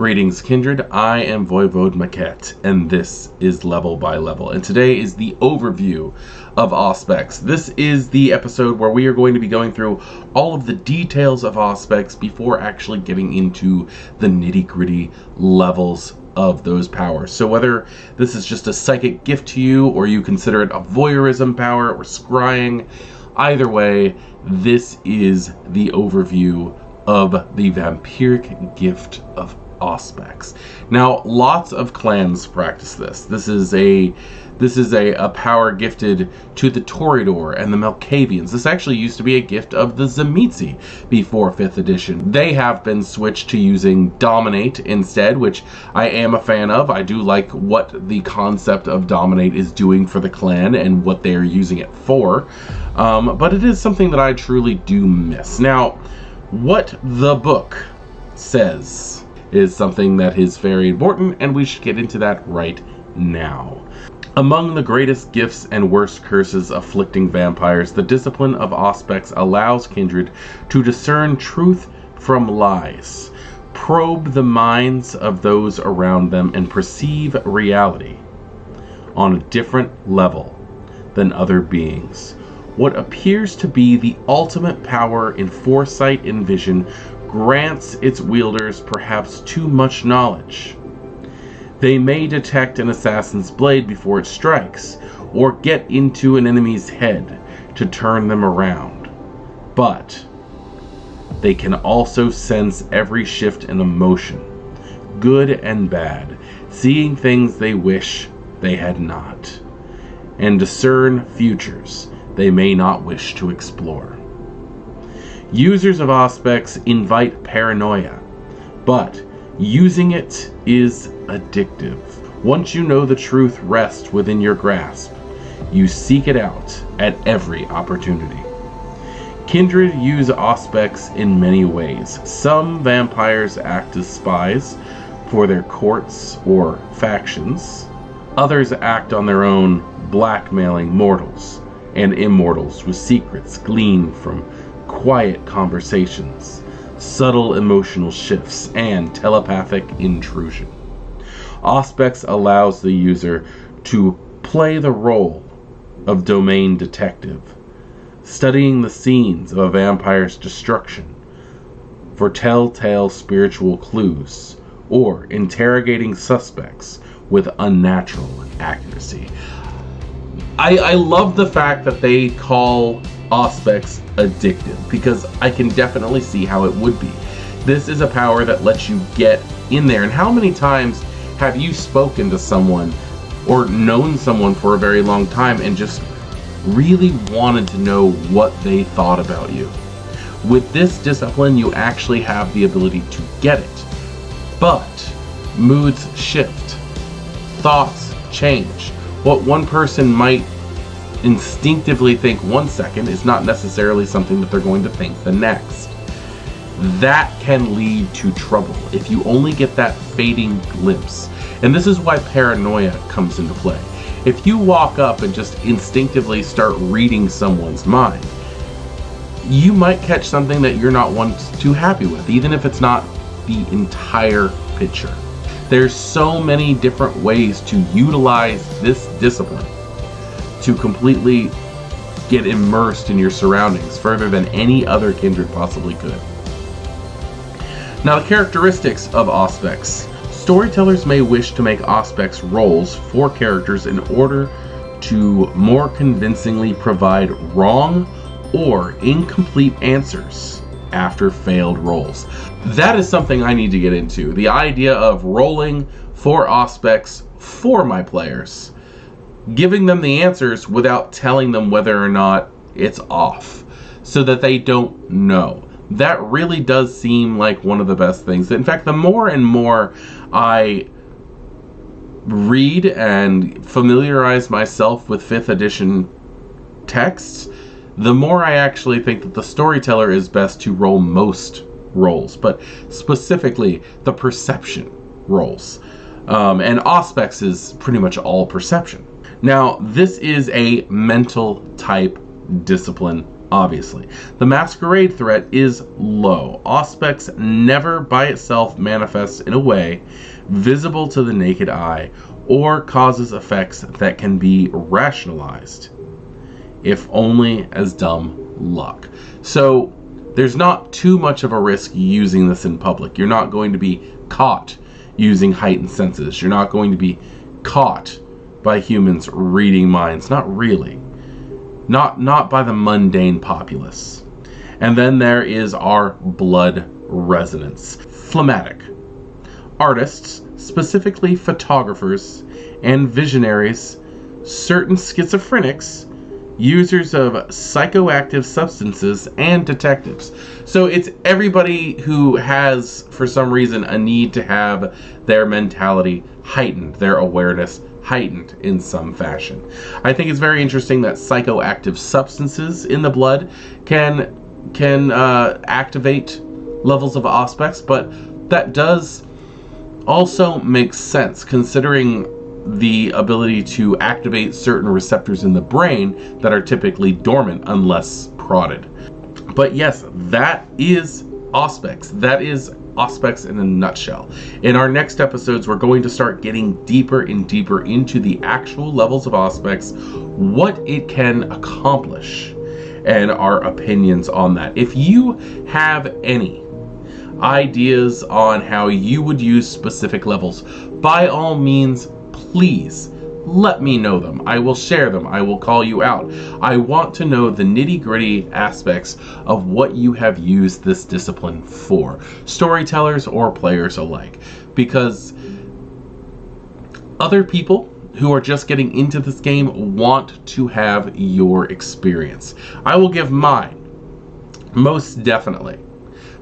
Greetings, Kindred. I am Voivode Mekhet, and this is Level by Level. And today is the overview of Auspex. This is the episode where we are going to be going through all of the details of Auspex before actually getting into the nitty gritty levels of those powers. So whether this is just a psychic gift to you, or you consider it a voyeurism power, or scrying, either way, this is the overview of the vampiric gift of Auspex. Now, lots of clans practice this. This is a this is a, a power gifted to the Toreador and the Malkavians. This actually used to be a gift of the Tzimisce before 5th edition. They have been switched to using Dominate instead, which I am a fan of. I do like what the concept of Dominate is doing for the clan and what they are using it for. Um, but it is something that I truly do miss. Now, what the book says is something that is very important, and we should get into that right now. Among the greatest gifts and worst curses afflicting vampires, the discipline of Auspex allows kindred to discern truth from lies, probe the minds of those around them, and perceive reality on a different level than other beings. What appears to be the ultimate power in foresight and vision grants its wielders perhaps too much knowledge. They may detect an assassin's blade before it strikes, or get into an enemy's head to turn them around. But they can also sense every shift in emotion, good and bad, seeing things they wish they had not, and discern futures they may not wish to explore. Users of Auspex invite paranoia, but using it is addictive. Once you know the truth rests within your grasp, you seek it out at every opportunity. Kindred use Auspex in many ways. Some vampires act as spies for their courts or factions. Others act on their own, blackmailing mortals and immortals with secrets gleaned from quiet conversations, subtle emotional shifts, and telepathic intrusion. Auspex allows the user to play the role of domain detective, studying the scenes of a vampire's destruction for telltale spiritual clues, or interrogating suspects with unnatural accuracy. I, I love the fact that they call Auspex addictive because I can definitely see how it would be. This is a power that lets you get in there. And how many times have you spoken to someone or known someone for a very long time and just really wanted to know what they thought about you? With this discipline, you actually have the ability to get it. But moods shift, thoughts change. What one person might instinctively think one second is not necessarily something that they're going to think the next. That can lead to trouble if you only get that fading glimpse. And this is why paranoia comes into play. If you walk up and just instinctively start reading someone's mind, you might catch something that you're not one too happy with, even if it's not the entire picture. There's so many different ways to utilize this discipline to completely get immersed in your surroundings further than any other kindred possibly could. Now, the characteristics of Auspex. Storytellers may wish to make Auspex rolls for characters in order to more convincingly provide wrong or incomplete answers after failed rolls. That is something I need to get into. The idea of rolling for Auspex for my players giving them the answers without telling them whether or not it's off so that they don't know. That really does seem like one of the best things. In fact, the more and more I read and familiarize myself with 5th edition texts, the more I actually think that the storyteller is best to roll most rolls, but specifically the perception rolls. Um, and Auspex is pretty much all perception. Now, this is a mental type discipline obviously. The masquerade threat is low. Auspex never by itself manifests in a way visible to the naked eye or causes effects that can be rationalized, if only as dumb luck. So there's not too much of a risk using this in public. You're not going to be caught using heightened senses. You're not going to be caught by humans reading minds. Not really not not by the mundane populace. And then there is our blood resonance. Phlegmatic. Artists, specifically photographers and visionaries, certain schizophrenics, users of psychoactive substances, and detectives. So it's everybody who has, for some reason, a need to have their mentality heightened, their awareness heightened in some fashion. I think it's very interesting that psychoactive substances in the blood can can uh, activate levels of Auspex, but that does also make sense considering the ability to activate certain receptors in the brain that are typically dormant unless prodded. But yes, that is auspex. That is Auspex in a nutshell. In our next episodes, we're going to start getting deeper and deeper into the actual levels of Auspex, what it can accomplish, and our opinions on that. If you have any ideas on how you would use specific levels, by all means, please let me know them. I will share them. I will call you out. I want to know the nitty gritty aspects of what you have used this discipline for, storytellers or players alike, because other people who are just getting into this game want to have your experience. I will give mine, most definitely,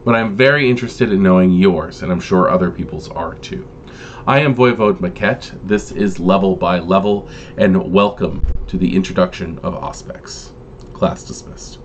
but I'm very interested in knowing yours, and I'm sure other people's are too. I am Voivode Mekhet. This is Level by Level, and welcome to the introduction of Auspex. Class dismissed.